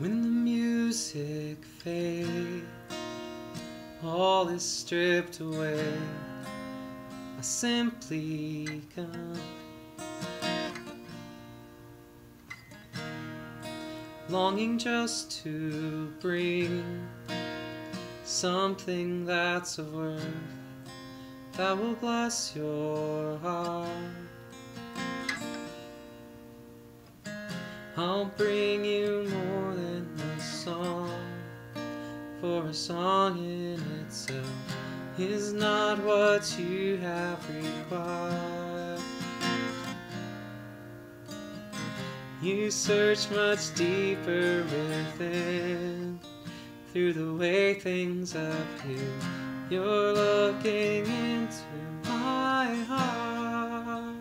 When the music fades, all is stripped away. I simply come. Longing just to bring something that's of worth that will bless your heart. I'll bring you more song, for a song in itself is not what you have required. You search much deeper within through the way things appear. You're looking into my heart.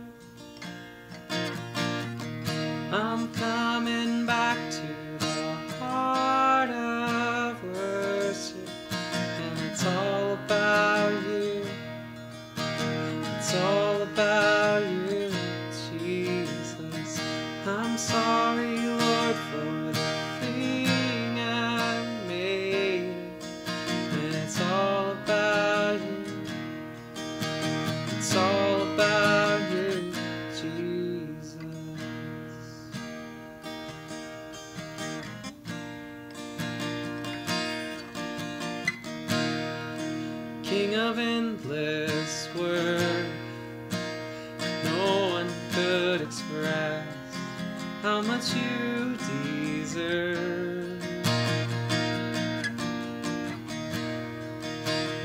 I'm coming back to the heart I'm sorry, Lord, for the thing I made, and it's all about you. It's all about you, Jesus. King of endless worth, no one could express how much you deserve.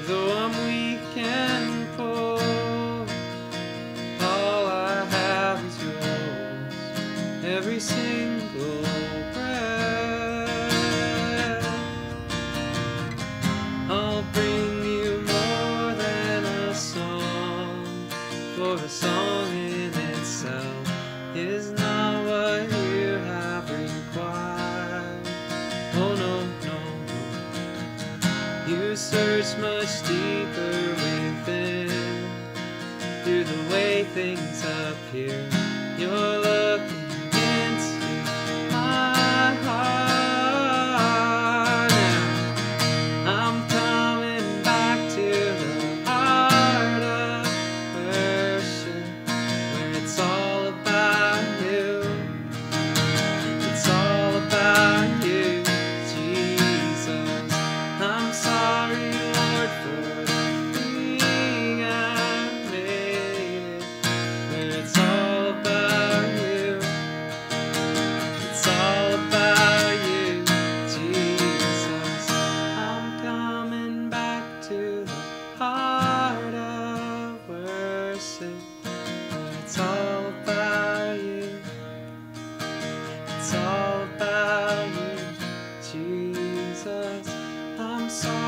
Though I'm weak and poor, all I have is yours. Every single You search much deeper within through the way things appear. You're cause I'm sorry.